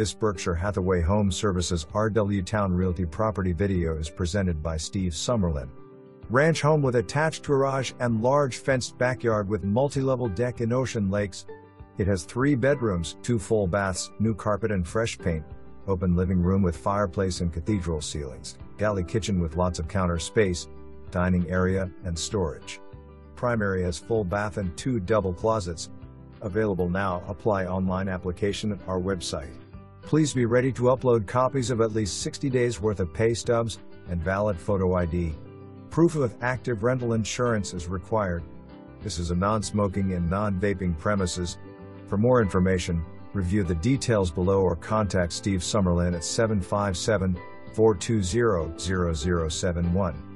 This Berkshire Hathaway Home Services RW Towne Realty property video is presented by Steve Summerlin. Ranch home with attached garage and large fenced backyard with multi-level deck in Ocean Lakes. It has three bedrooms, two full baths, new carpet and fresh paint, open living room with fireplace and cathedral ceilings, galley kitchen with lots of counter space, dining area, and storage. Primary has full bath and two double closets. Available now, apply online application at our website. Please be ready to upload copies of at least 60 days worth of pay stubs and valid photo ID. Proof of active rental insurance is required. This is a non-smoking and non-vaping premises. For more information, review the details below or contact Steve Summerlin at 757 420 0071.